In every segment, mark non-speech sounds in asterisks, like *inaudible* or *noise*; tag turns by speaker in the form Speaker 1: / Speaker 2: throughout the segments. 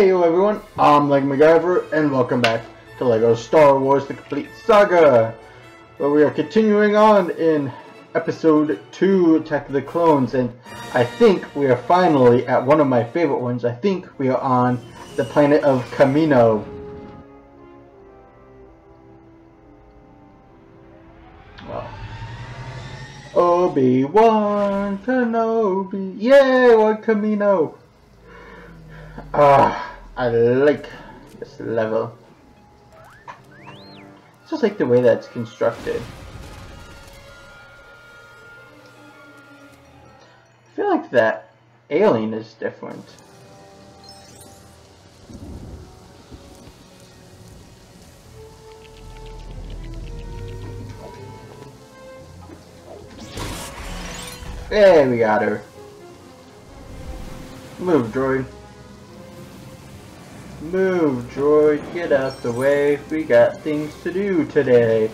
Speaker 1: Hey everyone, I'm Lego MacGyver and welcome back to LEGO Star Wars The Complete Saga where we are continuing on in episode 2 Attack of the Clones and I think we are finally at one of my favorite ones. I think we are on the planet of Kamino. Obi-Wan Kenobi, yay, one Kamino! Ah, I like this level. It's just like the way that's constructed. I feel like that alien is different. There we got her. Move, droid. Move, droid, get out the way. We got things to do today.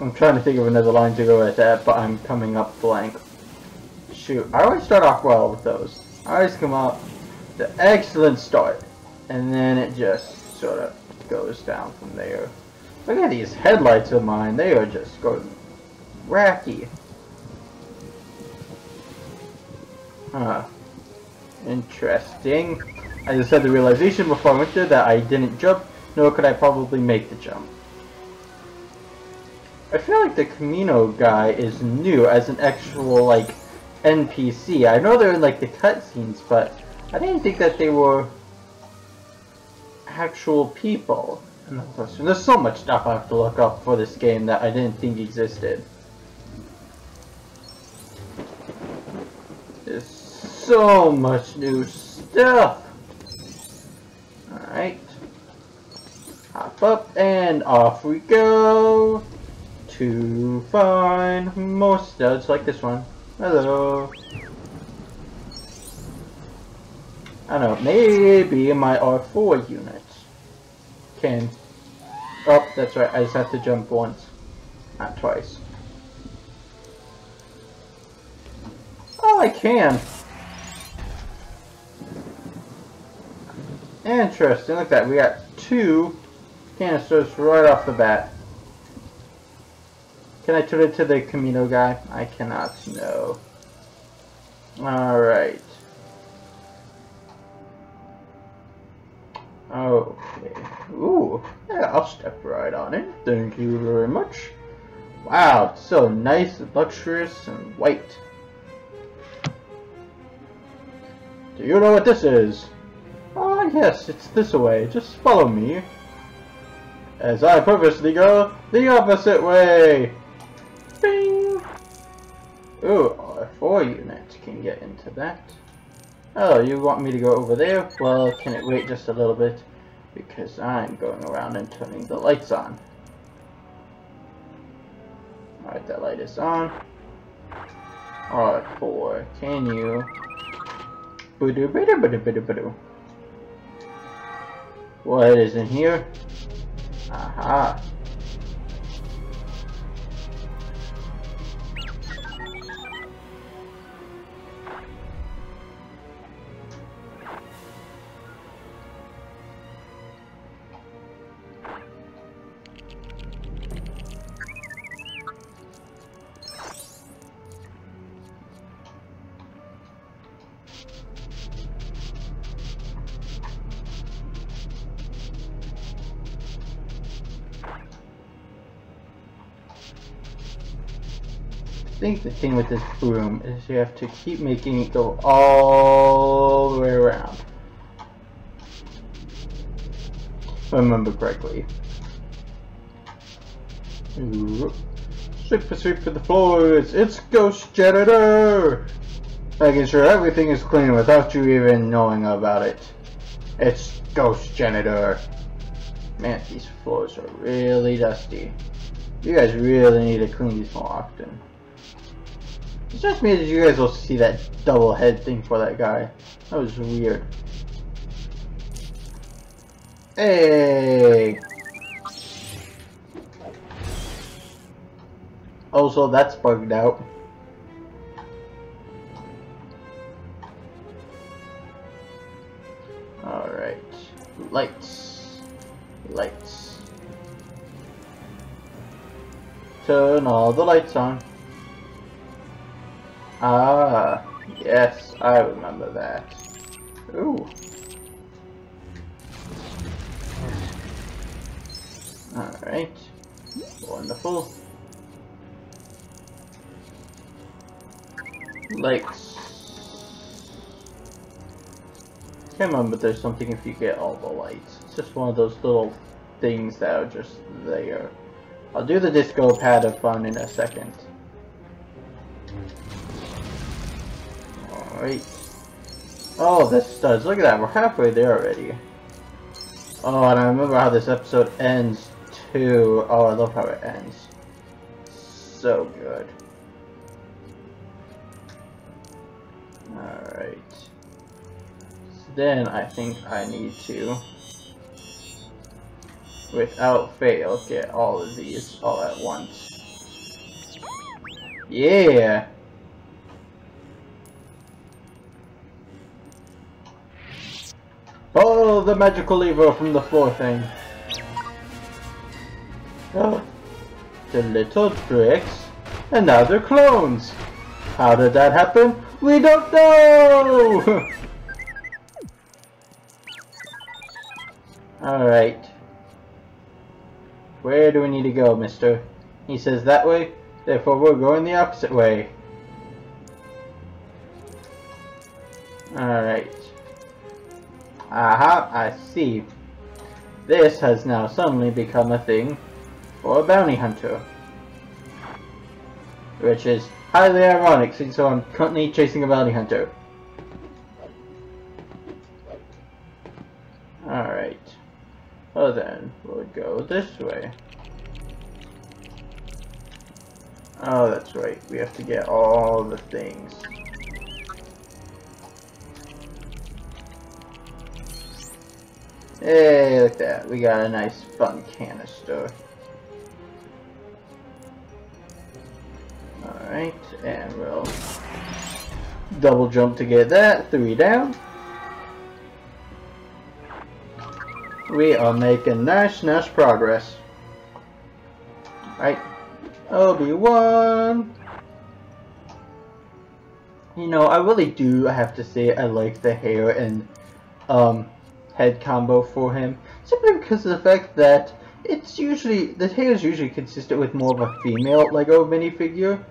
Speaker 1: I'm trying to think of another line to go with that, but I'm coming up blank. Shoot, I always start off well with those. I always come up the excellent start, and then it just sort of goes down from there. Look at these headlights of mine, they are just going wacky. Huh. Interesting. I just had the realization before I went there that I didn't jump, nor could I probably make the jump. I feel like the Kamino guy is new as an actual, like, NPC. I know they're in, like, the cutscenes, but I didn't think that they were actual people. There's so much stuff I have to look up for this game that I didn't think existed. So much new stuff. Alright. Hop up and off we go to find more studs like this one. Hello. I don't know, maybe my R4 unit can... Oh, that's right, I just have to jump once, not twice. Oh, I can! Interesting, look at that, we got two canisters right off the bat. Can I turn it to the Kamino guy? I cannot, no. Alright. Okay. Ooh, yeah, I'll step right on it. Thank you very much. Wow, it's so nice, and luxurious, and white. Do you know what this is? Ah, yes, it's this way. Just follow me. As I purposely go the opposite way. Bing! Ooh, four units can get into that. Oh, you want me to go over there? Well, can it wait just a little bit? Because I'm going around and turning the lights on. Alright, that light is on. Alright, four. Can you... What is in here? Aha. Think the thing with this broom is you have to keep making it go all the way around. If I remember correctly. Sweep for sweep for the floors, it's Ghost Janitor! Making sure everything is clean without you even knowing about it. It's Ghost Janitor. Man, these floors are really dusty. You guys really need to clean these more often. It's just me that you guys will see that double head thing for that guy. That was weird. Hey! Also, that's bugged out. Alright. Lights. Lights. Turn all the lights on. Ah, yes, I remember that. Ooh. Alright. Wonderful. Lights. Can't remember there's something if you get all the lights. It's just one of those little things that are just there. I'll do the disco pad of fun in a second. Alright. Oh, this does. Look at that. We're halfway there already. Oh, and I remember how this episode ends, too. Oh, I love how it ends. So good. Alright. So then I think I need to, without fail, get all of these all at once. Yeah! The magical lever from the floor thing. Oh, the little bricks, and now they're clones. How did that happen? We don't know! *laughs* Alright. Where do we need to go, mister? He says that way, therefore we're going the opposite way. Alright. Aha, I see. This has now suddenly become a thing for a bounty hunter. Which is highly ironic since I'm currently chasing a bounty hunter. Alright. Well then, we'll go this way. Oh, that's right. We have to get all the things. Hey, look at that. We got a nice fun canister. Alright, and we'll double jump to get that. Three down. We are making nice, nice progress. Right. Obi-Wan. You know, I really do have to say I like the hair and um, head combo for him, simply because of the fact that it's usually, the hair is usually consistent with more of a female LEGO minifigure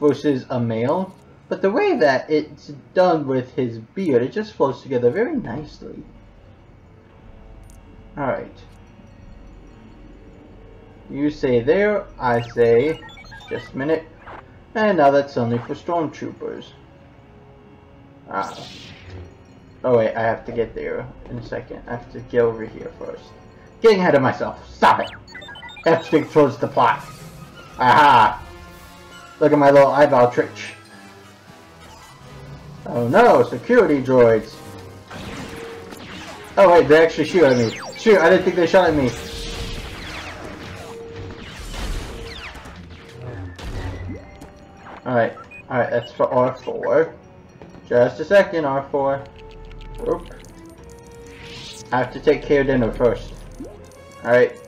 Speaker 1: versus a male, but the way that it's done with his beard, it just flows together very nicely. Alright. You say there, I say, just a minute, and now that's only for stormtroopers. Ah. Oh wait, I have to get there in a second. I have to get over here first. Getting ahead of myself. Stop it! To stick towards the plot. Aha! Look at my little eyeball trick. Oh no, security droids. Oh wait, they actually shoot at me. Shoot, I didn't think they shot at me. Alright, alright, that's for R4. Just a second, R4. Oop. I have to take care of dinner first. Alright.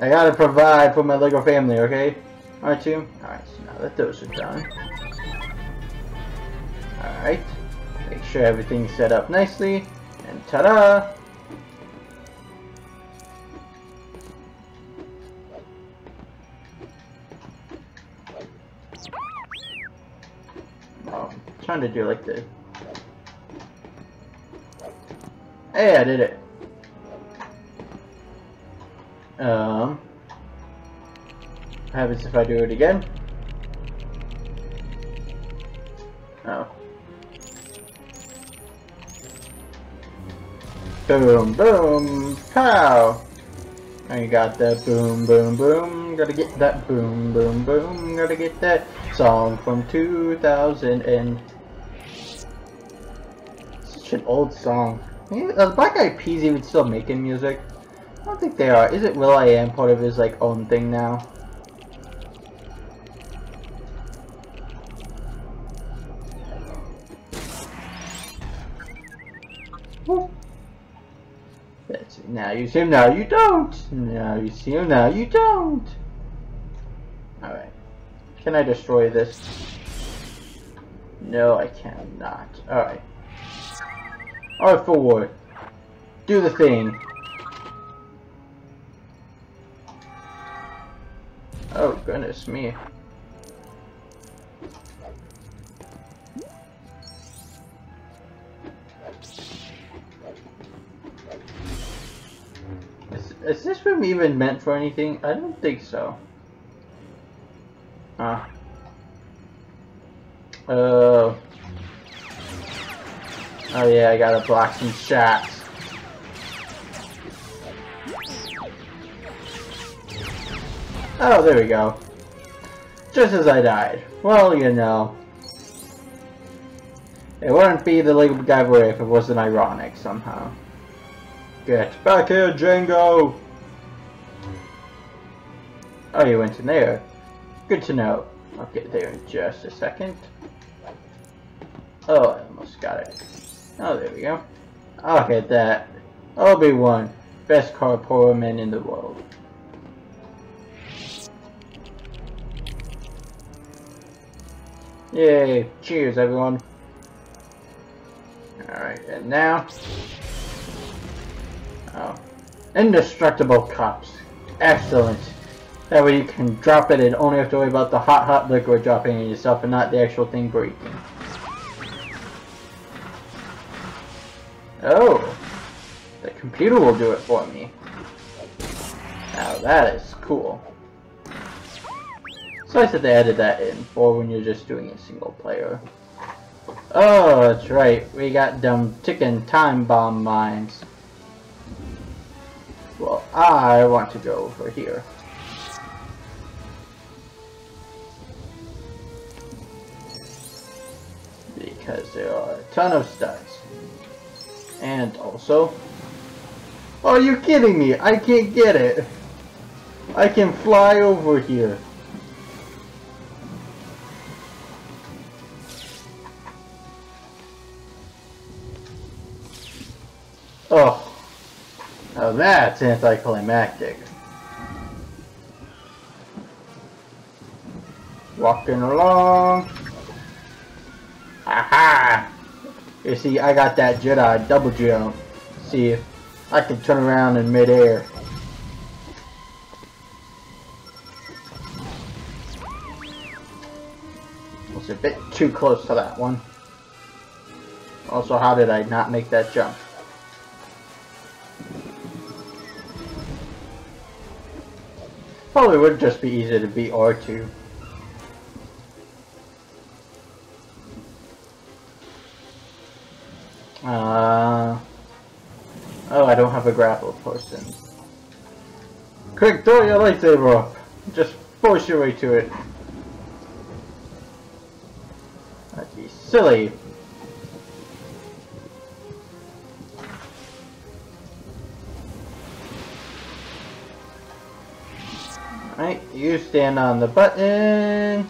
Speaker 1: I gotta provide for my LEGO family, okay? R2? Alright, so now that those are done. Alright. Make sure everything's set up nicely. And ta-da! Oh, trying to do like the Hey, I did it. Um, what happens if I do it again? Oh. Boom, boom, pow! I got that boom, boom, boom. Gotta get that boom, boom, boom. Gotta get that song from 2000 and... Such an old song. Is Black Eyed Peas even still making music? I don't think they are. Is it Am part of his like own thing now? That's it. Now you see him, now you don't. Now you see him, now you don't. Alright. Can I destroy this? No, I cannot. Alright. Alright, forward. Do the thing. Oh, goodness me. Is, is this room even meant for anything? I don't think so. Ah. Uh. Oh yeah, I gotta block some shots. Oh, there we go. Just as I died. Well, you know. It wouldn't be the Lego MacGyver if it wasn't ironic somehow. Get back here, Jango! Oh, you went in there. Good to know. I'll get there in just a second. Oh, I almost got it. Oh, there we go. I'll hit that. Obi-Wan, best corporal man in the world. Yay! Cheers, everyone. Alright, and now... Oh. Indestructible cups. Excellent. That way you can drop it and only have to worry about the hot, hot liquid dropping in yourself and not the actual thing breaking. Oh. The computer will do it for me. Now that is cool. So I said they added that in for when you're just doing a single player. Oh, that's right. We got them ticking time bomb mines. Well, I want to go over here. Because there are a ton of studs. And also... Are you kidding me? I can't get it. I can fly over here. Oh. Now that's anticlimactic. Walking along. Aha! You see, I got that Jedi double jump. See, I can turn around in midair. Was a bit too close to that one. Also, how did I not make that jump? Probably would just be easier to beat R2. Uh, oh, I don't have a grapple person. Quick, throw your lightsaber up. Just force your way to it. That'd be silly. Right, you stand on the button.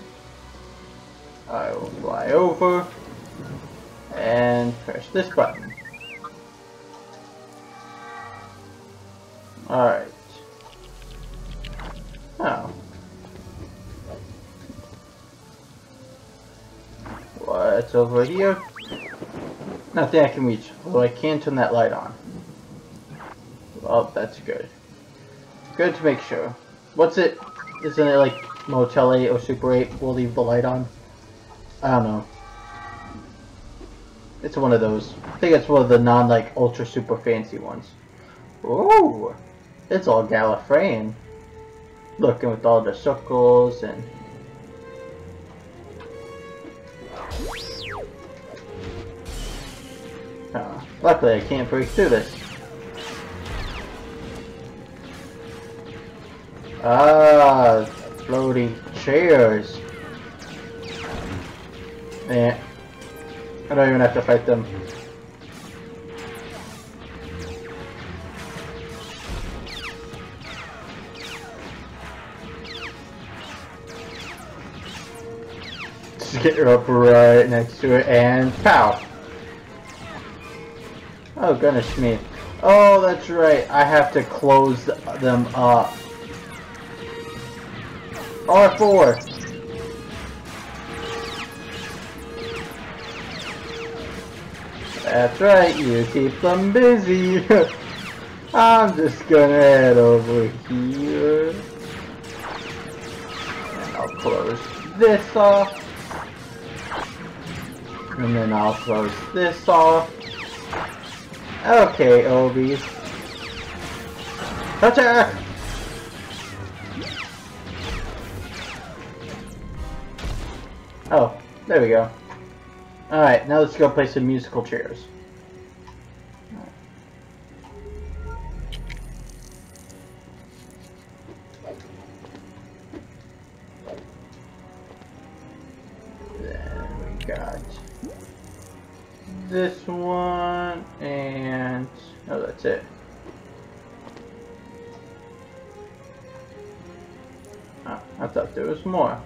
Speaker 1: I will fly over and press this button. Alright. Oh. What's over here? Nothing I can reach, although I can turn that light on. Well, that's good. Good to make sure. What's it? Isn't it like Motel 8 or Super 8 will leave the light on? I don't know. It's one of those. I think it's one of the non like ultra super fancy ones. Ooh! It's all Gallifreyan. Looking with all the circles and uh, luckily I can't break through this. Ah, floating chairs. Yeah. I don't even have to fight them. Just get her up right next to it and pow! Oh goodness me. Oh, that's right. I have to close them up. R4. That's right, you keep them busy. *laughs* I'm just gonna head over here. And I'll close this off. And then I'll close this off. Okay, Obies. Attack! Oh, there we go. Alright, now let's go play some musical chairs. We got this one, and oh, that's it. Oh, I thought there was more.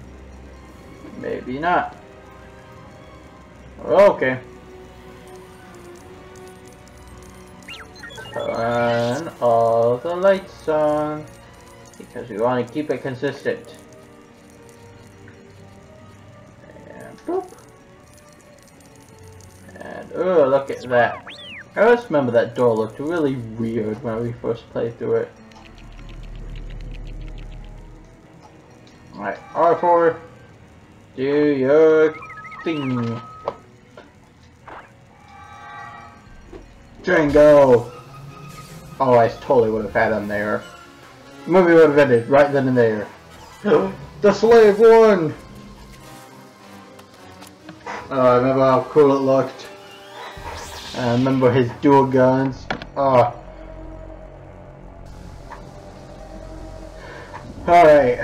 Speaker 1: Maybe not. Okay. Turn all the lights on because we want to keep it consistent. And boop. And oh, look at that. I always remember that door looked really weird when we first played through it. Alright, R4, do your thing. Jango! Oh, I totally would have had him there. The movie would have ended right then and there. *gasps* the Slave I! Oh, I remember how cool it looked. I remember his dual guns. Ah. Oh. Alright.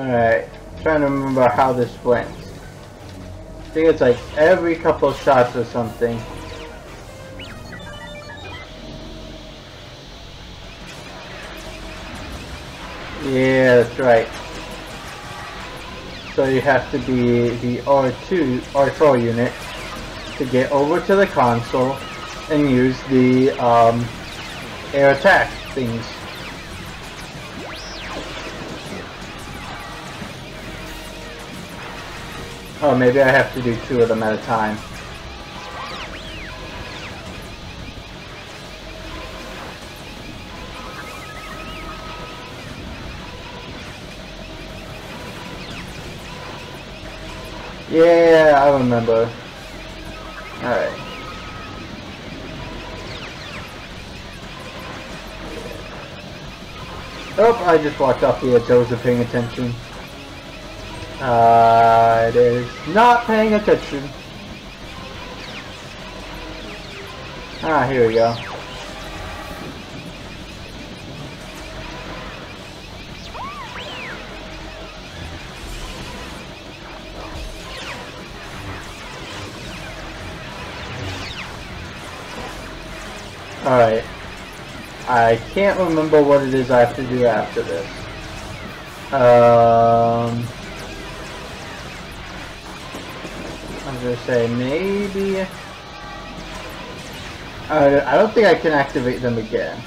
Speaker 1: Alright. Trying to remember how this went. I think it's like every couple shots or something. Yeah, that's right. So you have to be the R2, R4 unit to get over to the console and use the um, air attack things. Oh, maybe I have to do two of them at a time. Yeah, I remember. Alright. Oh, I just walked off the edge. I wasn't paying attention. Uh, it is not paying attention. Ah, here we go. Alright. I can't remember what it is I have to do after this. Um... Was gonna say, maybe... I, I don't think I can activate them again.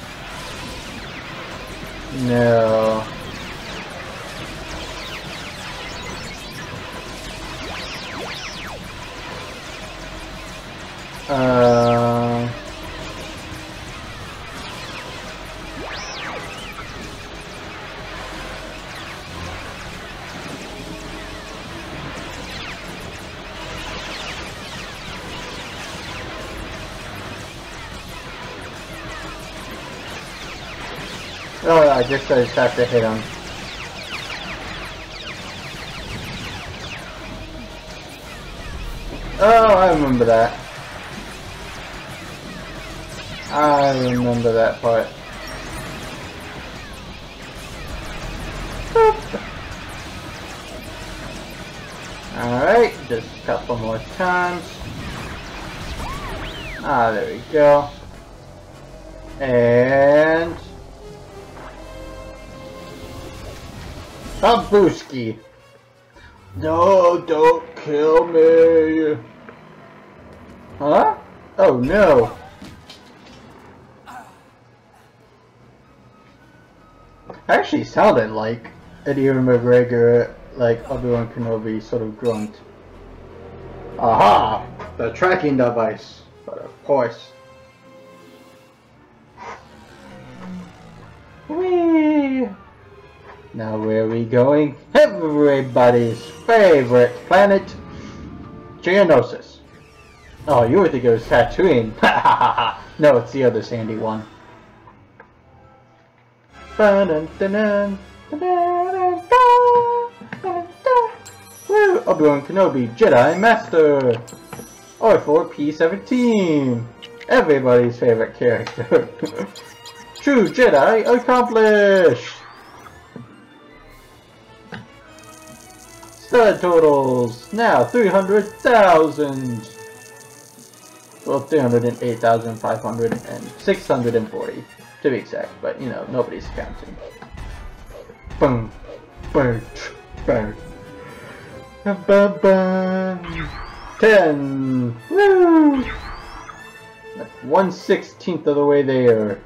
Speaker 1: No. Uh... Oh, I guess I just have to hit him. Oh, I remember that. I remember that part. Alright, just a couple more times. Ah, there we go. And... Booski. No, don't kill me. Huh? Oh no. Actually sounded like Ewan McGregor, like Obi-Wan Kenobi sort of grunt. Aha! The tracking device. But of course. Whee! Now where are we going? Everybody's favorite planet, Geonosis. Oh, you were thinking it was Tatooine. *laughs* no, it's the other sandy one. Obi-Wan Kenobi, Jedi Master! R4-P17! Everybody's favorite character. *laughs* True Jedi accomplished! Stud totals, now 300,000! Well, 308,500 and 640 to be exact, but you know, nobody's counting. Boom, boom, boom. Ba -ba. Ten! Woo! One sixteenth of the way there.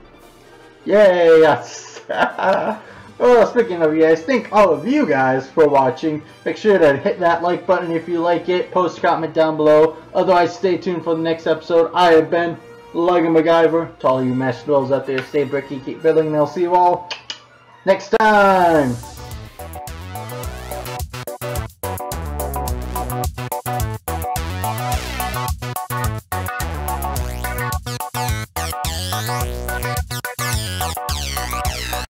Speaker 1: Yay! Yes! *laughs* well, speaking of you guys, thank all of you guys for watching. Make sure to hit that like button if you like it. Post a comment down below. Otherwise, stay tuned for the next episode. I have been Lego MacGyver. To all you Master Dwellers out there, stay bricky, keep building, and I'll see you all next time!